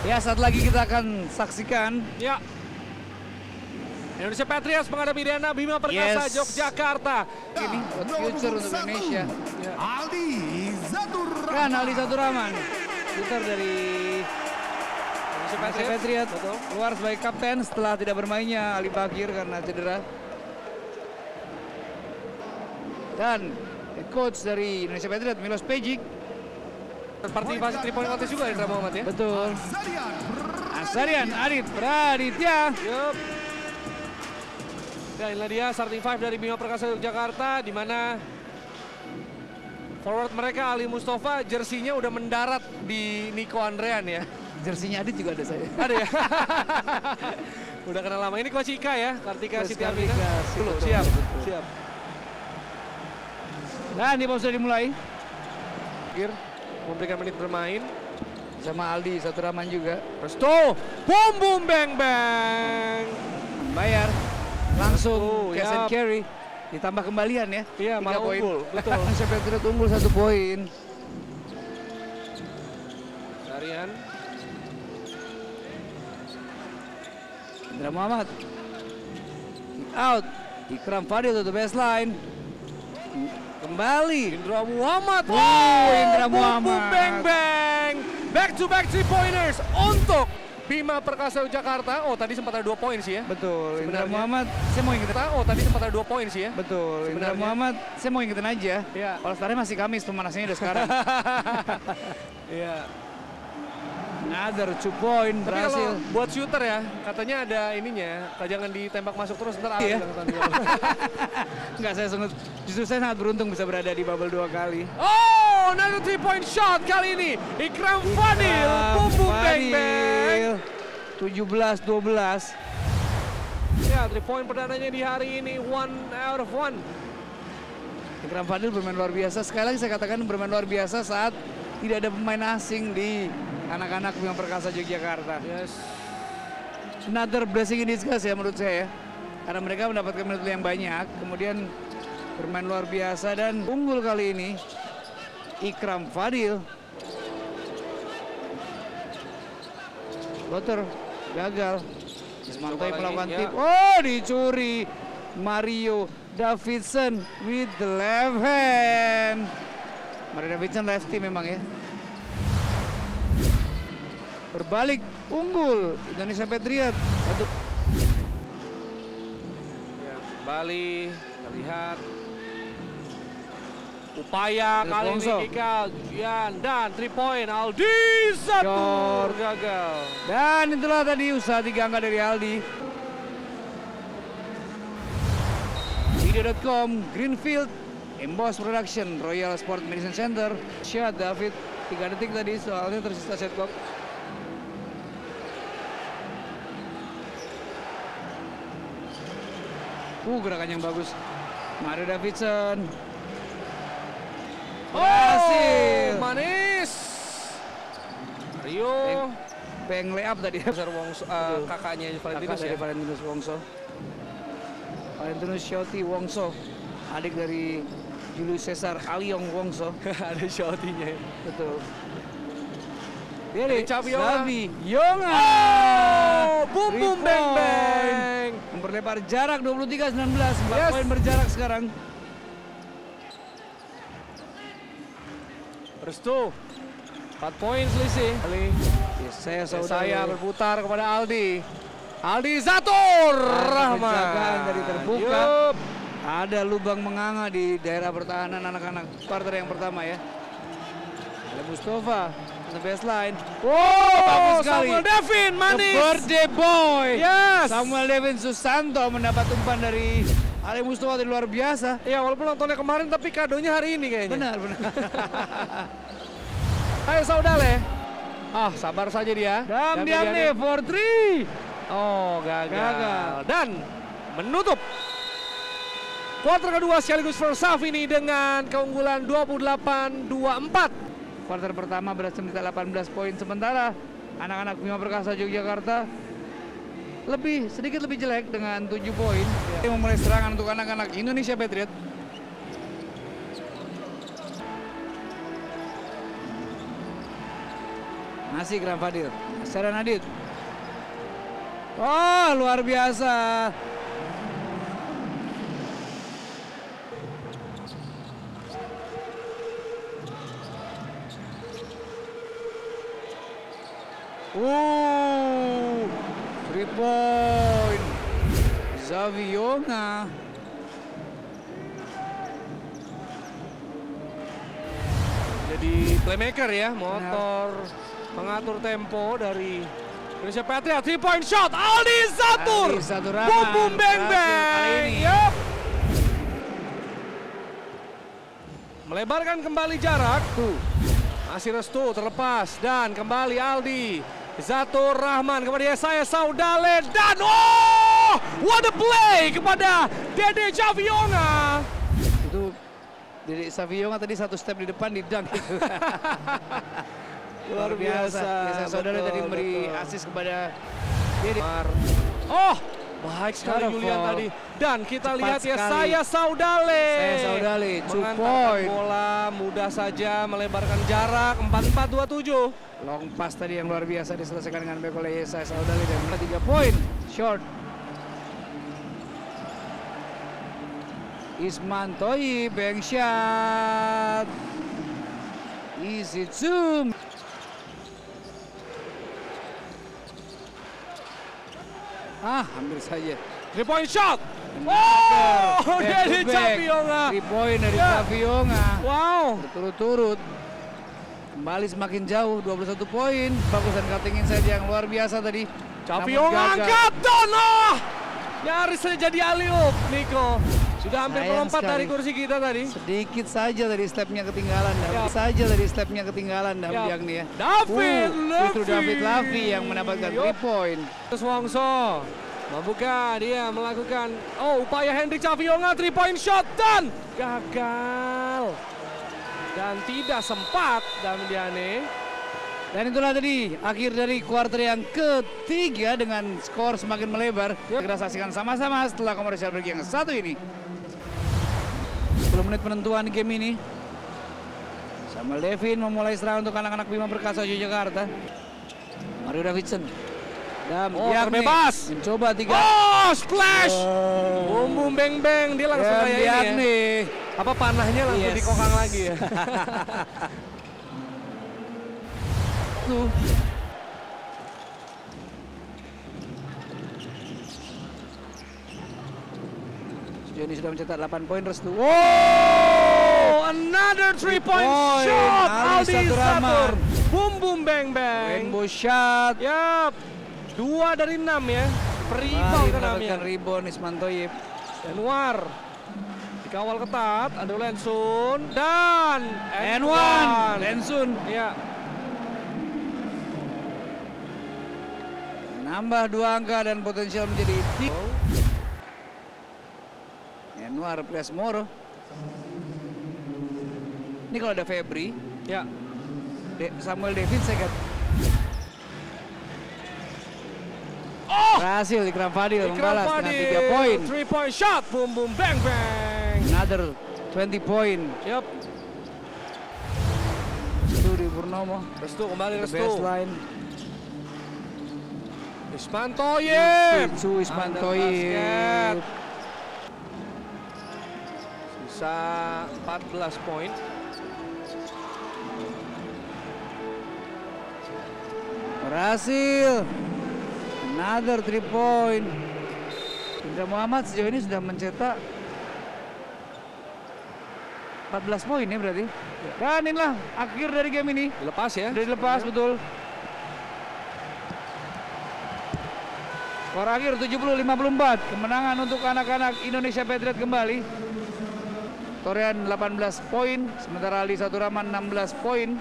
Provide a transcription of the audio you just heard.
Ya, saat lagi kita akan saksikan Ya. Indonesia Patriots menghadapi Diana Bima Perkasa Yes. Yogyakarta. ini buat future untuk Indonesia. Aldi Zatur. Kan Aldi Saturaman, putar dari Indonesia Patriots. Patriot Betul. keluar sebagai kapten setelah tidak bermainnya Ali Bakir karena cedera. Dan coach dari Indonesia Patriot Milos Pejic. Partisipasi 3 point contest juga Indra Muhammad ya. Betul. Asarian Adit Praditya. Yup. Ya inilah dia starting five dari Bima Perkasa Yogyakarta di mana forward mereka Ali Mustafa jersinya udah mendarat di Niko Andrean ya. Jersinya Adit juga ada saya. Ada ya? udah kenal lama. Ini Coach Ika ya, Kartika Siti Aminah. Betul, siap, siap. Dan di sudah dimulai Gir memberikan menit bermain. sama Aldi Saturaman juga. Resto, boom boom bang bang. Bayar langsung Oh, cash and yap. carry. Ditambah kembalian ya. Iya, malah poin. unggul, betul. Indonesia Patriot unggul satu poin. Darian, Indra Muhammad. Out. Ikram Fadil tutup baseline. Kembali. Indra Muhammad. Oh, Indra boom, boom Muhammad. bang bang. Back to back three pointers untuk Bima Perkasa Jakarta. Oh tadi sempat ada dua poin sih ya. Betul. Indra Sebenarnya. Muhammad. Saya mau ingetin. Oh tadi sempat ada dua poin sih ya. Betul. Indra Sebenarnya. Muhammad. Saya mau ingetin aja. Iya. Kalau sekarang masih Kamis pemanasnya udah sekarang. Iya. Another two point Tapi berhasil. kalau buat shooter ya, katanya ada ininya, jangan ditembak masuk terus ntar Iya. Enggak, saya sangat justru saya sangat beruntung bisa berada di bubble dua kali. Oh, another three point shot kali ini. Ikram Fadil, boom boom bang bang. 17 12. Ya, three point perdananya di hari ini one out of one. Ikram Fadil bermain luar biasa. Sekali lagi saya katakan bermain luar biasa saat tidak ada pemain asing di anak-anak Bima Perkasa Yogyakarta. Yes. Another blessing in disguise ya menurut saya. Karena mereka mendapatkan menit yang banyak, kemudian bermain luar biasa dan unggul kali ini Ikram Fadil. Loter gagal. Lagi, melakukan ya. tip. Oh, dicuri. Mario Davidson with the left hand. Mario Davidson lefty memang ya. Berbalik unggul Indonesia Patriot. Satu Ya, Bali, kita lihat. Upaya Terus kali ini Kika, Yan, dan three point Aldi Zatur Jor. gagal. Dan itulah tadi usaha tiga angka dari Aldi. Video.com, Greenfield, Emboss Production, Royal Sport Medicine Center, Shot David, 3 detik tadi soalnya tersisa set clock. Uh, gerakan yang bagus. Mario Davidson. Berhasil. Oh, manis. Rio. Peng layup tadi ya. Besar Wongso, eh, kakaknya Valentinus Kakak ya. Valentinus Wongso. Valentinus Shoti Wongso, adik dari Julius Caesar Aliong Wongso. Ada shotinya. Betul. Deh, Cabi Yonga. Oh, boom boom bang bang. Memperlebar jarak 23-19, 4 Yes. poin berjarak sekarang. Restu. 4 poin selisih. Kali. Yes, saya Saya, saudara. berputar kepada Aldi. Aldi Zatur Rahman. dari terbuka. Yup. Ada lubang menganga di daerah pertahanan anak-anak quarter yang pertama ya. Ada Mustafa, the baseline. Wow, bagus sekali. Samuel Devin The manis. birthday boy. Yes. Samuel Devin Susanto mendapat umpan dari Ali Mustafa dari luar biasa. Ya walaupun nontonnya kemarin tapi kadonya hari ini kayaknya. Benar, benar. Ayo saudale. Ah sabar saja dia. Diam, diam diam, nih, for three. Oh gagal. Gagal. Dan menutup kuarter kedua sekaligus first half ini dengan keunggulan 28-24. Quarter pertama berhasil mencetak 18 poin sementara anak-anak Bima Perkasa Yogyakarta lebih sedikit lebih jelek dengan 7 poin. Ini memulai serangan untuk anak-anak Indonesia Patriot. Masih Kram Fadil. Sarah Nadit. Oh, luar biasa. Uh, three point. Zavionga. Jadi playmaker ya, motor mengatur tempo dari Indonesia Patriot. Three point shot, Aldi Zatur. Aldi bang Berhasil kali bang. ini. Yup. Melebarkan kembali jarak. Tuh. Masih restu terlepas dan kembali Aldi Zatur Rahman kepada saya Saudale dan oh what a play kepada Dede Javionga. Itu Dede Savionga tadi satu step di depan di dunk. Luar biasa. Biasa saudara tadi memberi asis kepada Dede. Oh, baik sekali Julian tadi. Dan kita Cepat lihat ya sekali. saya Saudale. Saya Saudale, Mengantarkan bola mudah saja melebarkan jarak 4427. Long pass tadi yang luar biasa diselesaikan dengan baik oleh Yesaya Saudali dan mulai tiga poin. Short. Isman Toyi, bank shot. Easy zoom. Ah, hampir saja. Three point shot. Oh, Back to back. Javionga. Three point dari Ya. Savionga. Wow. Berturut-turut. Kembali semakin jauh, 21 poin. Bagus dan cuttingin saja yang luar biasa tadi. Gagal. angkat Dono. Nyaris saja jadi aliup Niko. Sudah hampir Sayang melompat sekali. dari kursi kita tadi. Sedikit saja dari stepnya ketinggalan. Ya. Sedikit saja dari stepnya ketinggalan Ya. Dampiang nih ya. David Uh, Itu. David Lavi yang mendapatkan Yup. 3 point. Terus Wongso membuka dia melakukan oh upaya Hendrik Cavionga 3 point shot dan gagal dan tidak sempat Damidiane Dan itulah tadi akhir dari kuarter yang ketiga dengan skor semakin melebar. Kita saksikan sama-sama setelah komersial break yang satu ini. 10 menit penentuan game ini. Samuel Devin memulai serangan untuk anak-anak Bima Perkasa Yogyakarta. Mario Davidson. Dan Oh, Diagne terbebas. Mencoba tiga. oh splash Oh. boom boom bang bang dia langsung kayak ini ya. Diagne. apa panahnya langsung Yes. dikokang lagi ya Tuh. Ini sudah mencetak 8 poin restu. Wow! oh another three point point. shot Aldi Satur boom boom bang bang Rainbow shot. Yap, dua dari enam ya. Ke enamnya. rebound Isman Toyib. Januar dikawal ketat, ada Lensun dan one. Lensun. Ya, Nambah dua angka dan potensial menjadi tiga. Anwar plus Moro. Ini kalau ada Febri, ya. De- Samuel David saya kata. Oh, Berhasil Ikram Fadil Ikram membalas dengan Fadil, tiga poin. Three point shot, boom boom bang bang. Another 20 point. Yap, Studi Purnomo. Restu kembali The Restu. baseline. Isman Toyib. Sisa 14 poin. Berhasil. Another 3 point. Indra Muhammad sejauh ini sudah mencetak 14 poin ya berarti. Dan inilah akhir dari game ini. Dilepas ya. Sudah dilepas betul. Skor akhir 70-54. Kemenangan untuk anak-anak Indonesia Patriot kembali. Torian 18 poin, sementara Ali Saturaman 16 poin.